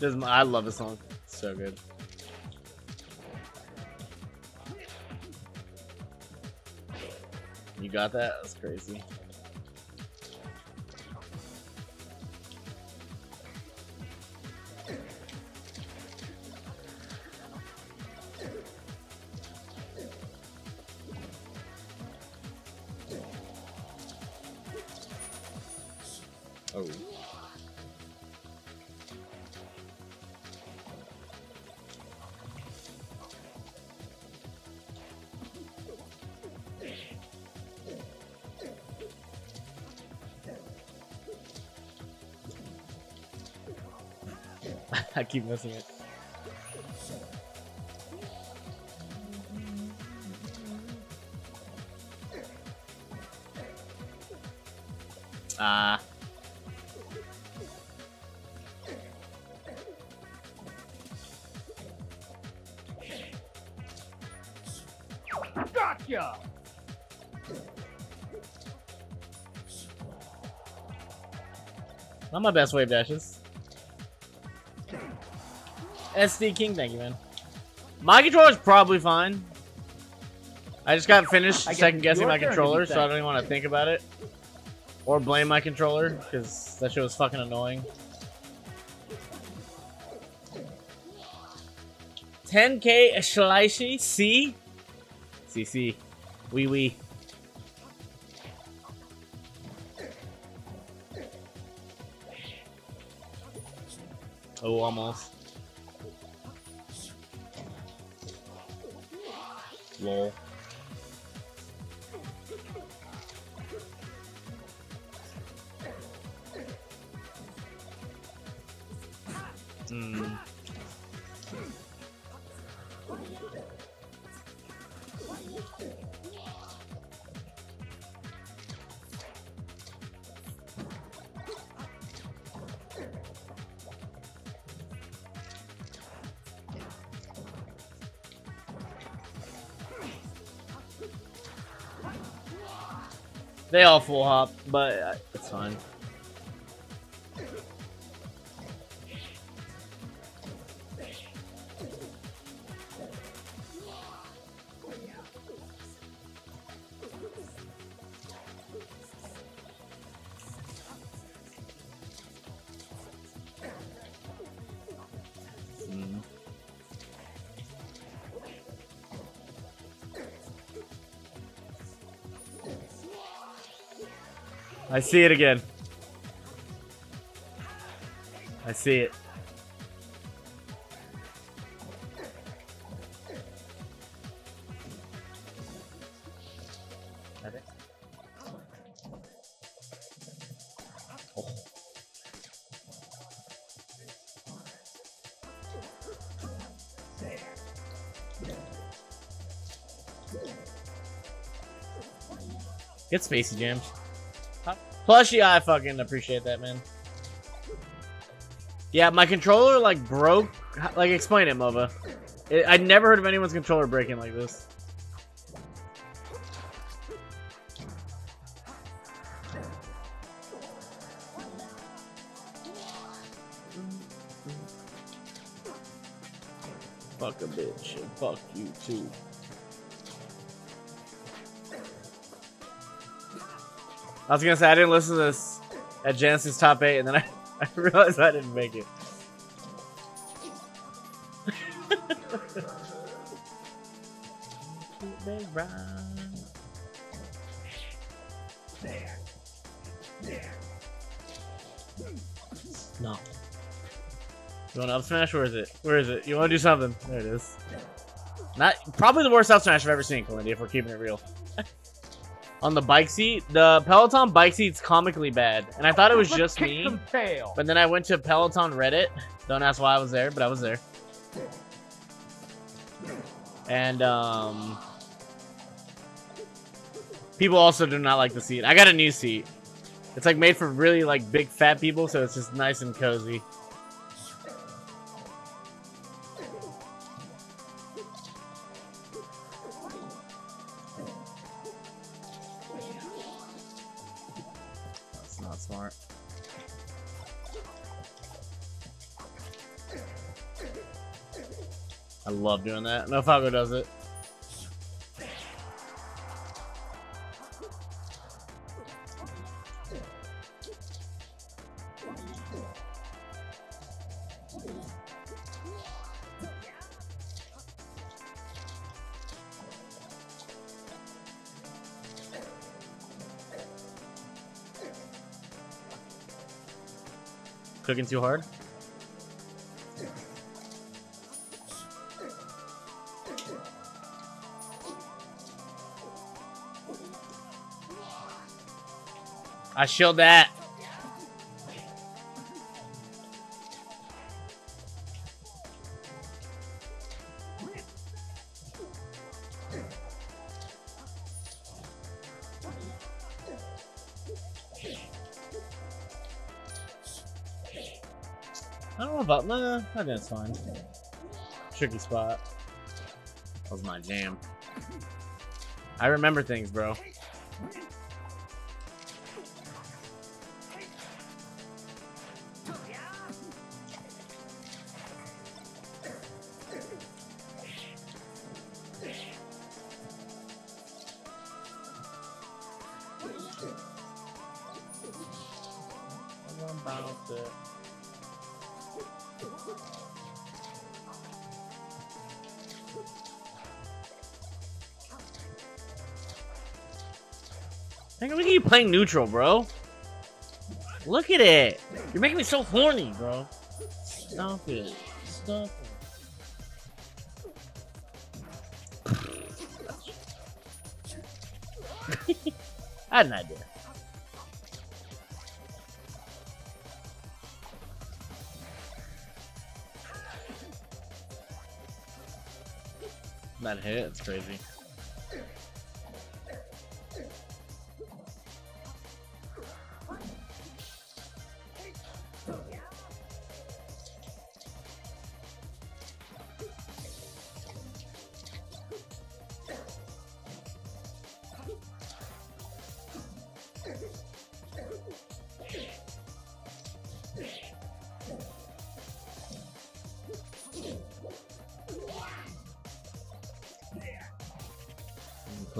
This is, I love this song. It's so good. You got that? That's crazy. I keep missing it. Ah. Gotcha! Not my best wave dashes. SD King, thank you, man. My controller's probably fine. I just got finished guess second guessing my turn to be controller, so I don't even want to think about it. Or blame my controller, because that shit was fucking annoying. 10k Schleichi C? CC. Wee wee. Oh, almost. Lol. Hmm. They all full hop, but uh, it's fine. I see it again. I see it. Get Spacey Jams. Plushie, I fucking appreciate that, man. Yeah, my controller like broke. Like, explain it, Mova. It, I never heard of anyone's controller breaking like this. Fuck a bitch and fuck you too. I was gonna say I didn't listen to this at Genesis top eight, and then I, I realized I didn't make it. There. There. No. You want to up smash? Where is it? Where is it? You want to do something? There it is. Not probably the worst up smash I've ever seen, Kalindi, if we're keeping it real. On the bike seat, the Peloton bike seat's comically bad, and I thought it was Let's just me. But then I went to Peloton Reddit. Don't ask why I was there, but I was there. And um, people also do not like the seat. I got a new seat. It's like made for really like big fat people, so it's just nice and cozy. I love doing that. No Falco does it. Cooking too hard? I shield that. I don't know about no, I think that's fine. Tricky spot. That was my jam. I remember things, bro. Think look at you playing neutral, bro. Look at it. You're making me so horny, bro. Stop it. Stop it. I had an idea. That hit, it's crazy.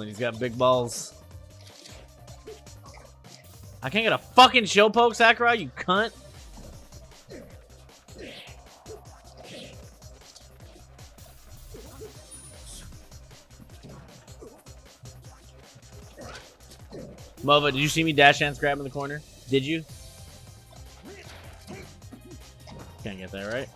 Clint's got big balls. I can't get a fucking show poke, Sakurai, you cunt. Mova, did you see me dash dance grab in the corner? Did you? Can't get that right.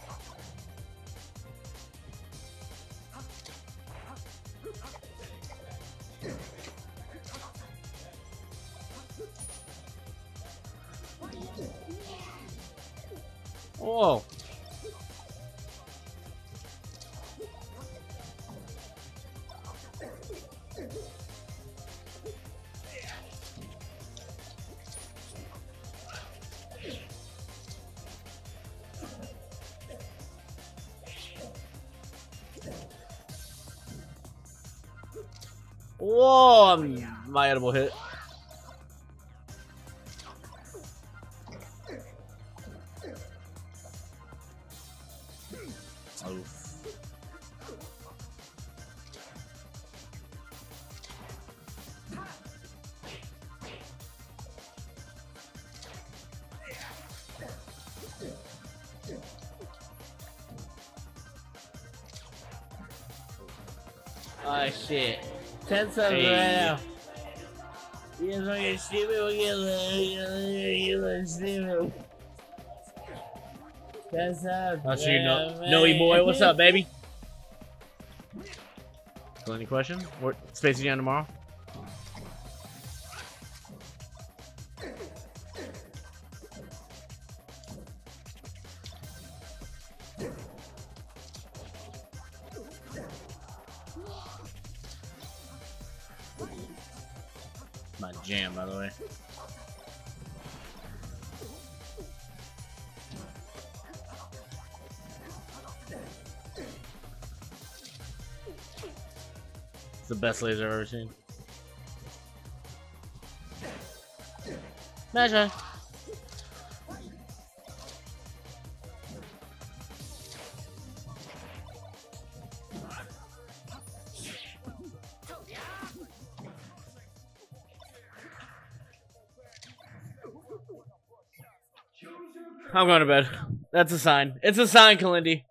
Whoa. Whoa, my edible hit. Oh shit. Ten subs Hey. right now. You guys fucking stupid. We'll get you look stupid. Ten subs. I'll shoot you, no, Noe boy. What's up, baby? Got any questions? What space you on tomorrow? My jam, by the way. It's the best laser I've ever seen. Measure. I'm going to bed. That's a sign. It's a sign, Kalindi.